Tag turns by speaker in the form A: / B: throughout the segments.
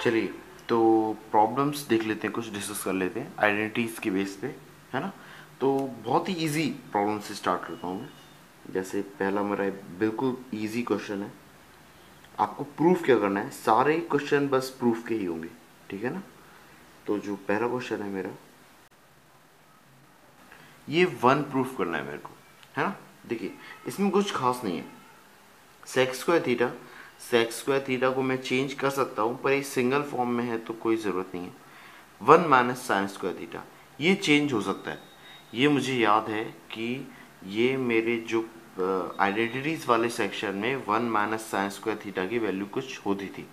A: चलिए तो प्रॉब्लम्स देख लेते हैं, कुछ डिस्कस कर लेते हैं आइडेंटिटीज के बेस पे, है ना? तो बहुत ही इजी प्रॉब्लम से स्टार्ट करता हूँ मैं। जैसे पहला मेरा बिल्कुल इजी क्वेश्चन है। आपको प्रूफ क्या करना है? सारे क्वेश्चन बस प्रूफ के ही होंगे, ठीक है ना? तो जो पहला क्वेश्चन है मेरा, ये वन प्रूफ करना है मेरे को, है ना? देखिए, इसमें कुछ खास नहीं है। Sec square theta sec square theta को मैं चेंज कर सकता हूँ, पर ये सिंगल फॉर्म में है तो कोई ज़रूरत नहीं है। One minus sine square theta ये चेंज हो सकता है। ये मुझे याद है कि ये मेरे जो आइडेंटिटीज वाले सेक्शन में one minus sine square theta की वैल्यू कुछ होती थी।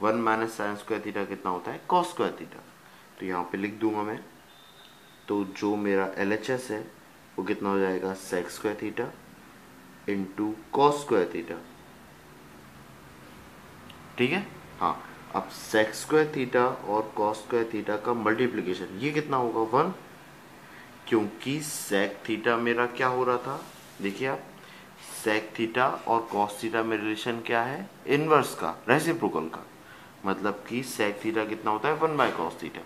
A: One minus sine square theta कितना होता है? कॉस स्क्वायर थीटा तो यहाँ पे लिख दूँगा मैं। तो जो मेरा एलएचएस है, वो कितना हो जाएगा? Sec square theta into cos square theta ठीक है? हाँ अब सेक्स स्क्वायर थीटा और कॉस स्क्वायर थीटा का मल्टीप्लीकेशन ये कितना होगा? वन क्योंकि सेक थीटा मेरा क्या हो रहा था? देखिए आप सेक थीटा और कॉस थीटा में रिलेशन क्या है? इनवर्स का रेसिप्रोकल का। मतलब कि सेक थीटा कितना होता है? वन बाय कॉस थीटा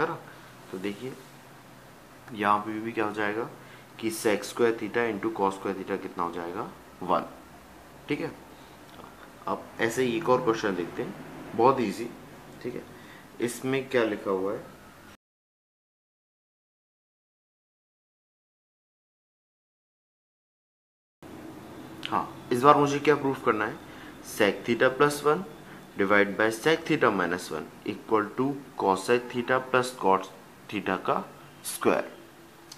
A: है ना? तो देखिए, यहाँ पे भी क्या हो जाएगा कि sec square theta into cos square theta कितना हो जाएगा? वन ठीक है? अब ऐसे ही एक और क्वेश्चन देखते हैं। बहुत इजी ठीक है? इसमें क्या लिखा हुआ है? हाँ इस बार मुझे क्या प्रूफ करना है? Sec theta plus one divide by sec theta minus one equal to cosec theta plus cot theta का स्क्वायर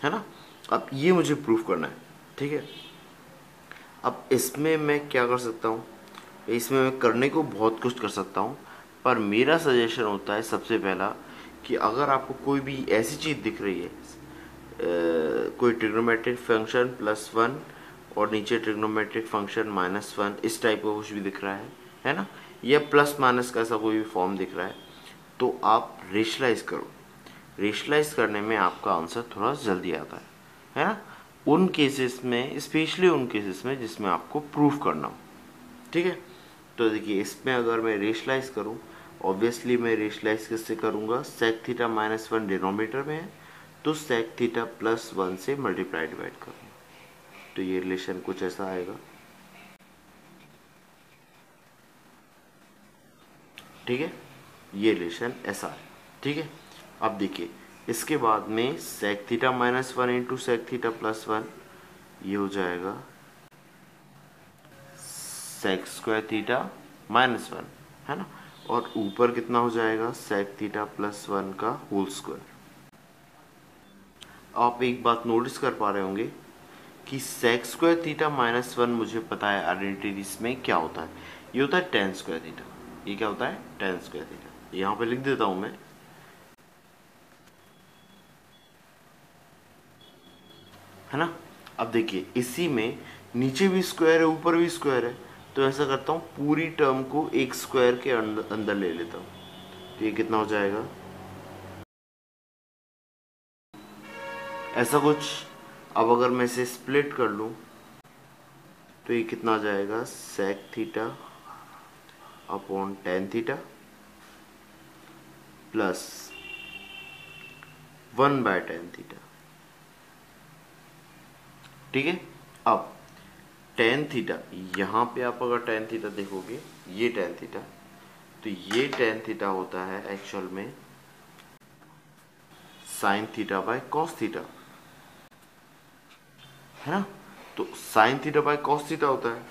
A: है ना? अब ये मुझे प्रूफ करना है, ठीक है? अब इसमें मैं क्या कर सकता हूँ? इसमें मैं करने को बहुत कुछ कर सकता हूँ, पर मेरा सजेशन होता है सबसे पहला कि अगर आपको कोई भी ऐसी चीज़ दिख रही है कोई ट्रिग्नोमेट्रिक फ़ंक्शन प्लस वन और नीचे ट्रिग्नोमेट्रिक फ़ंक्शन माइनस वन इस टाइप का कुछ भी दिख रहा है है ना? या प्लस माइनस का ऐसा कोई भी फॉर्म दिख रहा है तो आप रेशलाइज करो। रेशलाइज करने में आपका आंसर थोड़ा जल्दी आता है है ना? उन केसेस में स्पेशली उन केसेस में जिसमें आपको प्रूफ करना हो, ठीक है? तो देखिए, इसमें अगर मैं रेशलाइज करूँ ऑब्वियसली मैं रेशलाइज किससे करूँगा? Sec theta minus one denominator में है तो सेक थीटा प्लस वन से मल्टीप्लाई डिवाइड करूँगा। तो ये रिलेशन कुछ ऐसा आएगा। ठीक है? ये रिलेशन ऐसा है। ठीक है? अब देखिए, इसके बाद में sec theta minus one into sec theta plus one ये हो जाएगा sec square theta minus one है ना? और ऊपर कितना हो जाएगा? सेक थीटा प्लस वन का होल स्क्वायर आप एक बात नोटिस कर पा रहे होंगे कि sec square theta minus one मुझे पता है आइडेंटिटीज में क्या होता है। ये होता है टेन स्क्वायर थीटा ये क्या होता है? टेन स्क्वायर थीटा यहाँ पे लिख देता हूँ मैं। है ना? अब देखिए, इसी में नीचे भी स्क्वायर है, ऊपर भी स्क्वायर है। तो ऐसा करता हूँ, पूरी टर्म को एक स्क्वायर के अंदर अंदर ले लेता हूँ। तो ये कितना हो जाएगा? ऐसा कुछ, अब अगर मैं इसे स्प्लिट कर लूँ तो ये कितना आ जाएगा? Sec theta upon tan theta plus one by tan theta ठीक है? अब टेन थीटा यहाँ पे आप अगर टेन थीटा देखोगे, ये टेन थीटा तो ये टेन थीटा होता है एक्चुअल में sine theta by cos theta है ना? तो sine theta by cos theta होता है।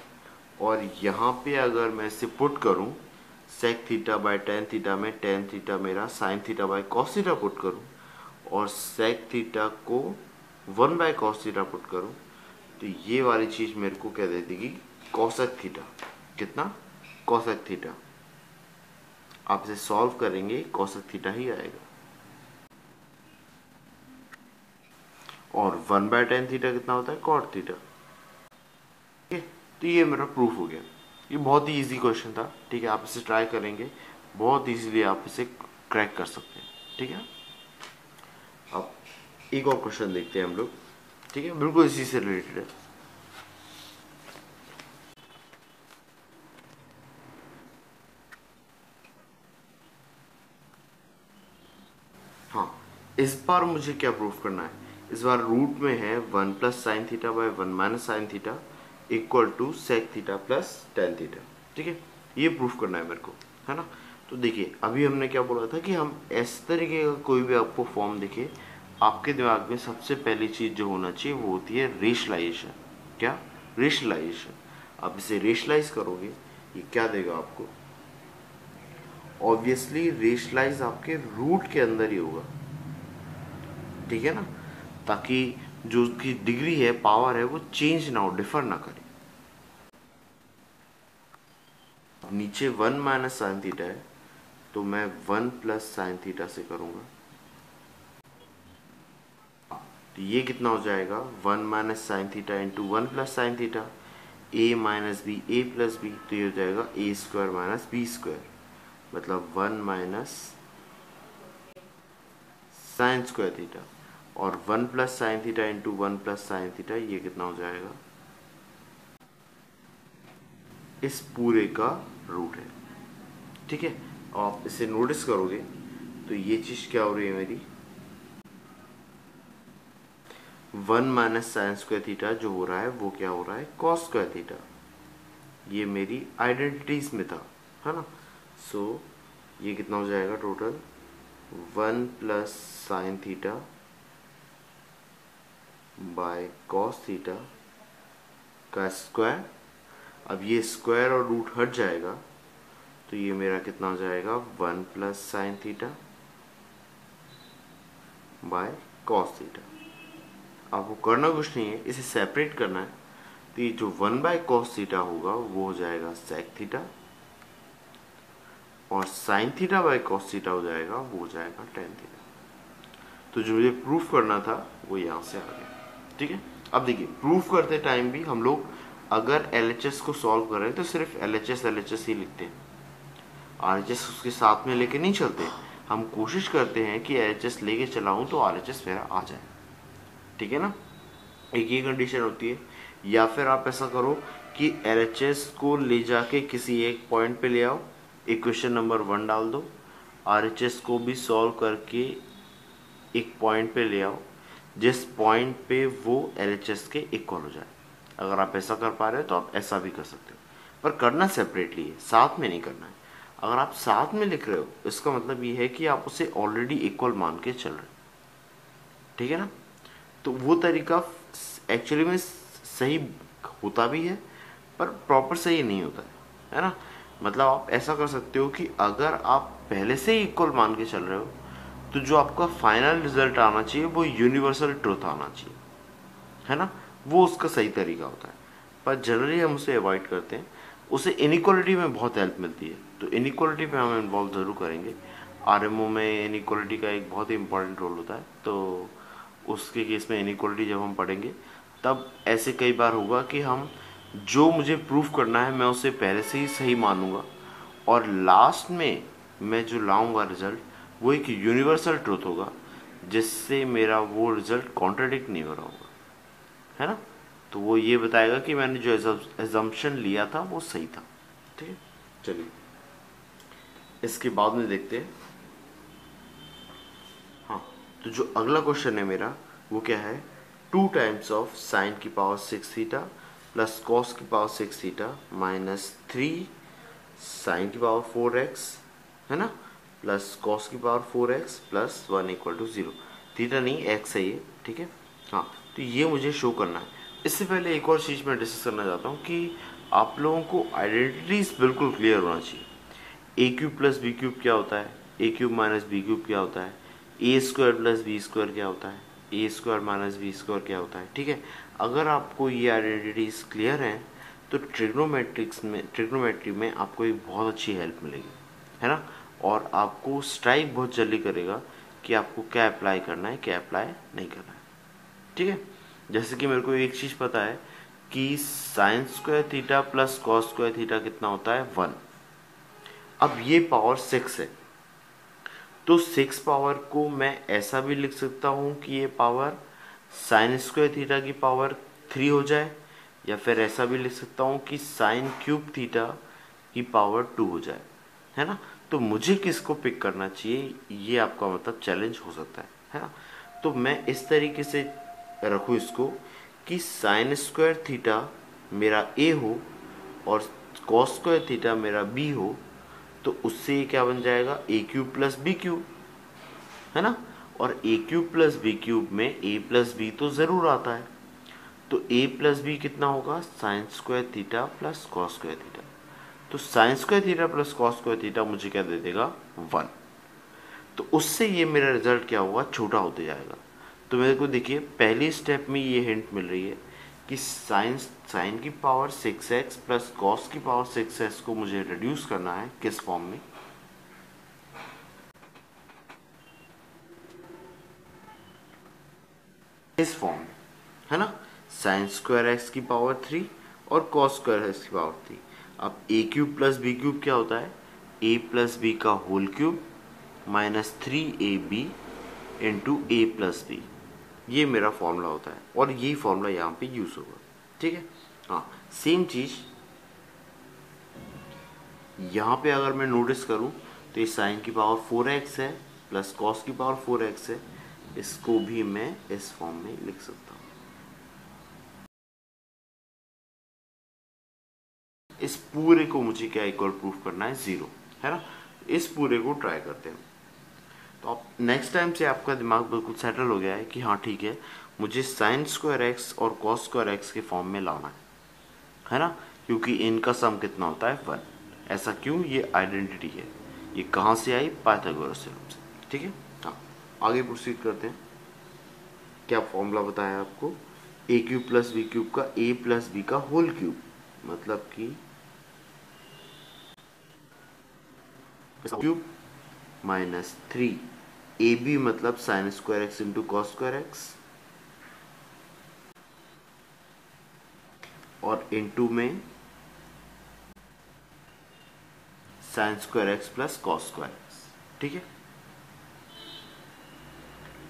A: और यहाँ पे अगर मैं इसे पुट करूँ sec theta by tan theta में टेन थीटा मेरा sine theta by cos theta put करूँ, और सेक थीटा को one by cos theta put करूँ तो ये वाली चीज़ मेरे को क्या दे देगी कौशक थीटा कितना? कौशक थीटा आप इसे सॉल्व करेंगे कौशक थीटा ही आएगा। और वन बाय टेन थीटा कितना होता है? कॉट थीटा ठीक है? तो ये मेरा प्रूफ हो गया। ये बहुत ही इजी क्वेश्चन था। ठीक है, आप इसे ट्राई करेंगे। बहुत इजीली आप इसे क्रैक कर सकते हैं। ठीक है? अब एक और क्वेश्चन देखते हैं हम लोग। ठीक है बिल्कुल इसी से रिलेटेड है हाँ इस बार मुझे क्या प्रूफ करना है? इस बार रूट में है one plus sine theta by one minus sine theta equal to sec theta plus tan theta ठीक है? ये प्रूफ करना है मेरे को, है ना? तो देखिए, अभी हमने क्या बोला था कि हम ऐसे तरीके का कोई भी आपको फॉर्म देखे आपके दिमाग में सबसे पहली चीज़ जो होना चाहिए वो होती है रेशलाइजेशन क्या? रेशलाइजेशन आप इसे रेशलाइज करोगे, ये क्या देगा आपको? ऑब्वियसली रेशलाइज आपके रूट के अंदर ही होगा। ठीक है ना? ताकि जो उसकी डिग्री है पावर है, वो चेंज ना हो डिफर ना करे। नीचे वन माइनस साइन थीटा है तो मैं वन प्लस साइन थीटा से करूँगा। तो ये कितना हो जाएगा? One minus sine theta into one plus sine theta. A minus B A plus B तो ये हो जाएगा A square minus B square मतलब one minus sine square theta. और one plus sine theta into one plus sine theta, ये कितना हो जाएगा? इस पूरे का रूट है। ठीक है? आप इसे नोटिस करोगे तो ये चीज़ क्या हो रही है मेरी? One minus sine square theta जो हो रहा है वो क्या हो रहा है? Cos square theta. ये मेरी आइडेंटिटीज में था है ना? सो so, ये कितना हो जाएगा total one plus sine theta by cos theta का स्क्वायर। अब ये स्क्वायर और रूट हट जाएगा तो ये मेरा कितना हो जाएगा? One plus sine theta by cos theta. आपको करना कुछ नहीं है, इसे सेपरेट करना है। तो ये जो वन बाय कॉस थीटा होगा, वो हो जाएगा सेक थीटा और sine theta by cos theta हो जाएगा, वो हो जाएगा टेन थीटा तो जो मुझे प्रूफ करना था, वो यहाँ से आ गया। ठीक है? अब देखिए प्रूफ करते टाइम भी हम लोग अगर LHS को सॉल्व कर रहे हैं तो सिर्फ़ एल एच ही लिखते हैं। एस उसके साथ में लेके नहीं चलते। हम कोशिश करते हैं कि एल एच लेके चलाऊं तो आर एच मेरा आ जाए। ठीक है ना? एक ही कंडीशन होती है। या फिर आप ऐसा करो कि एस को ले जाके किसी एक पॉइंट पे ले आओ। इक्वेशन नंबर वन डाल दो। एस को भी सॉल्व करके एक पॉइंट पे ले आओ। जिस पॉइंट पे वो एस के इक्वल हो जाए। अगर आप ऐसा कर पा रहे हो तो आप ऐसा भी कर सकते हो। पर करना सेपरेटली है। साथ में नहीं करना है। अगर आप साथ में लिख रहे हो, इसका मतलब ये है कि आप उसे ऑलरेडी इक्वल मान के चल रहे हो। ठीक है ना? तो वो तरीका एक्चुअली में सही होता भी है, पर प्रॉपर सही नहीं होता है है ना? मतलब आप ऐसा कर सकते हो कि अगर आप पहले से ही इक्वल मान के चल रहे हो तो जो आपका फाइनल रिज़ल्ट आना चाहिए, वो यूनिवर्सल ट्रुथ आना चाहिए, है ना? वो उसका सही तरीका होता है। पर जनरली हम उसे अवॉइड करते हैं। उसे इनक्वालिटी में बहुत हेल्प मिलती है। तो इनक्वालिटी पे हम इन्वॉल्व ज़रूर करेंगे। आरएमओ में इनक्वालिटी का एक बहुत ही इंपॉर्टेंट रोल होता है। तो उसके केस में इनक्वालिटी जब हम पढ़ेंगे, तब ऐसे कई बार होगा कि हम जो मुझे प्रूफ करना है, मैं उसे पहले से ही सही मानूँगा और लास्ट में मैं जो लाऊँगा रिज़ल्ट वो एक यूनिवर्सल ट्रूथ होगा, जिससे मेरा वो रिज़ल्ट कॉन्ट्राडिक्ट नहीं हो रहा होगा। है ना? तो वो ये बताएगा कि मैंने जो एजम्पन लिया था, वो सही था। ठीक है? चलिए। इसके बाद में देखते हैं। तो जो अगला क्वेश्चन है मेरा, वो क्या है? टू टाइम्स ऑफ़ साइन की power six theta plus cos की power six theta minus three sine की पावर फोर एक्स है ना? प्लस कॉस की power four X plus one equal to zero theta नहीं एक्स है ये, ठीक है? हाँ तो ये मुझे शो करना है। इससे पहले एक और चीज़ मैं डिस्कस करना चाहता हूँ कि आप लोगों को आइडेंटिटीज बिल्कुल क्लियर होना चाहिए। A cube plus B cube क्या होता है? A cube minus B cube क्या होता है? A square plus B square क्या होता है? A square minus B square क्या होता है? ठीक है? अगर आपको ये आइडेंटिटीज क्लियर हैं तो ट्रिग्नोमेट्रिक्स में ट्रिग्नोमेट्री में आपको एक बहुत अच्छी हेल्प मिलेगी, है ना? और आपको स्ट्राइक बहुत जल्दी करेगा कि आपको क्या अप्लाई करना है, क्या अप्लाई नहीं करना है। ठीक है? जैसे कि मेरे को एक चीज़ पता है कि sine square theta plus cos square theta कितना होता है? वन अब ये पावर सिक्स है। तो सिक्स पावर को मैं ऐसा भी लिख सकता हूँ कि ये पावर साइन स्क्वायर थीटा की पावर थ्री हो जाए, या फिर ऐसा भी लिख सकता हूँ कि साइन क्यूब थीटा की पावर टू हो जाए, है ना? तो मुझे किसको पिक करना चाहिए? ये आपका मतलब चैलेंज हो सकता है है ना? तो मैं इस तरीके से रखूँ इसको कि साइन स्क्वायर थीटा मेरा ए हो और कॉस स्क्वायर थीटा मेरा बी हो तो उससे ये क्या बन जाएगा? A cube plus B cube है ना? और A cube plus B cube में ए प्लस बी तो ज़रूर आता है। तो ए प्लस बी कितना होगा? Sine square theta plus cos square theta तो sine square theta plus cos square theta मुझे क्या दे देगा? वन तो उससे ये मेरा रिज़ल्ट क्या होगा? छोटा होते जाएगा। तो मेरे को देखिए, पहली स्टेप में ये हिंट मिल रही है। कि साइन साइन की power six x plus cos की पावर सिक्स एक्स को मुझे रिड्यूस करना है किस फॉर्म में? इस फॉर्म में, है ना? साइन स्क्वायर एक्स की पावर थ्री और कॉस स्क्वायर एक्स की पावर थ्री अब A cube plus B cube क्या होता है? ए प्लस बी का whole cube minus three A B into A plus B ये मेरा फॉर्मूला होता है और यही फॉर्मूला यहाँ पे यूज़ होगा। ठीक है? हाँ सेम चीज़। यहाँ पे अगर मैं नोटिस करूँ तो इस साइन की पावर फोर एक्स है प्लस कॉस की पावर फोर एक्स है। इसको भी मैं इस फॉर्म में लिख सकता हूँ। इस पूरे को मुझे क्या इक्वल प्रूफ करना है? ज़ीरो है ना? इस पूरे को ट्राई करते हैं। तो आप नेक्स्ट टाइम से आपका दिमाग बिल्कुल सेटल हो गया है कि हाँ ठीक है, मुझे साइन स्क्वायर एक्स और कॉस स्क्वायर एक्स के फॉर्म में लाना है। है ना? क्योंकि इनका सम कितना होता है? वन ऐसा क्यों? ये आइडेंटिटी है। ये कहाँ से आई? पाइथागोरस से। ठीक है? हाँ। आगे प्रोसीड करते हैं। क्या फॉर्मूला बताया आपको? A cube plus B cube का ए प्लस बी का होल क्यूब मतलब कि cube minus three A B मतलब sine square x into cos square x और इंटू में sine square x plus cos square x ठीक है?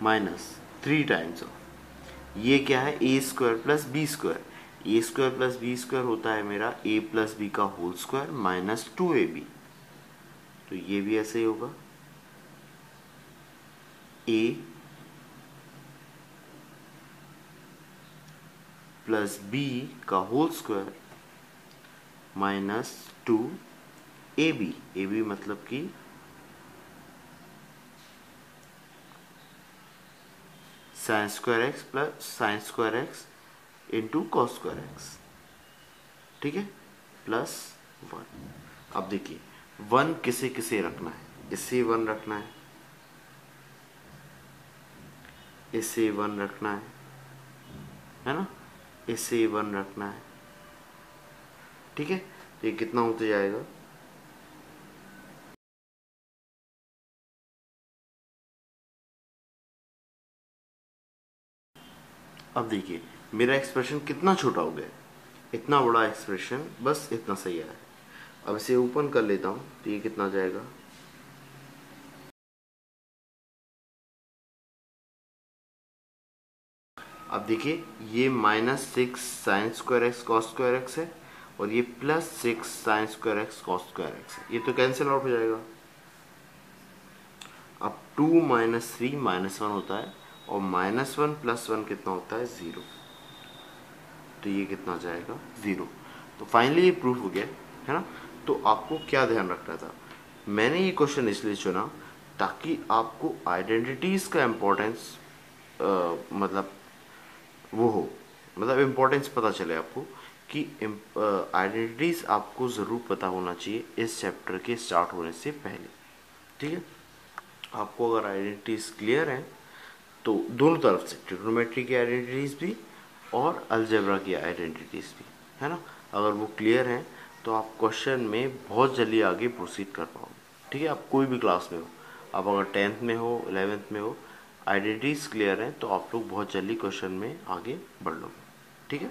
A: माइनस थ्री टाइम्स ऑफ़ ये क्या है? A square plus B square A square plus B square होता है मेरा ए प्लस बी का whole square minus two A B तो ये भी ऐसे ही होगा। ए प्लस बी का whole square minus two A B A B मतलब कि sine square x plus sine square x into cos square x ठीक है? प्लस वन अब देखिए वन किसे किसे रखना है? इसे वन रखना है। इसे वन रखना है। है ना? इसे वन रखना है। ठीक है? ये कितना होते जाएगा? अब देखिए, मेरा एक्सप्रेशन कितना छोटा हो गया इतना बड़ा एक्सप्रेशन बस इतना सही आया अब इसे ओपन कर लेता हूँ तो ये कितना जाएगा? अब देखिए, ये minus six sine square x cos square x है और ये plus six sine square x cos square x है। ये तो कैंसिल आउट हो जाएगा। अब two minus three minus one होता है और माइनस वन प्लस वन कितना होता है? ज़ीरो। तो ये कितना जाएगा? ज़ीरो। तो फाइनली ये प्रूफ हो गया, है ना? तो आपको क्या ध्यान रखना था? मैंने ये क्वेश्चन इसलिए चुना ताकि आपको आइडेंटिटीज़ का इम्पोर्टेंस मतलब वो हो। मतलब इम्पोर्टेंस पता चले आपको कि आइडेंटिटीज़ आपको ज़रूर पता होना चाहिए इस चैप्टर के स्टार्ट होने से पहले। ठीक है? आपको अगर आइडेंटिटीज़ क्लियर हैं तो दोनों तरफ़ से ट्रिग्नोमेट्री की आइडेंटिटीज़ भी और अलजेब्रा की आइडेंटिटीज़ भी, है ना? अगर वो क्लियर हैं तो आप क्वेश्चन में बहुत जल्दी आगे प्रोसीड कर पाओगे। ठीक है? आप कोई भी क्लास में हो, आप अगर टेंथ में हो इलेवेंथ में हो आइडेंटिटीज़ क्लियर हैं तो आप लोग बहुत जल्दी क्वेश्चन में आगे बढ़ लोगे ठीक है?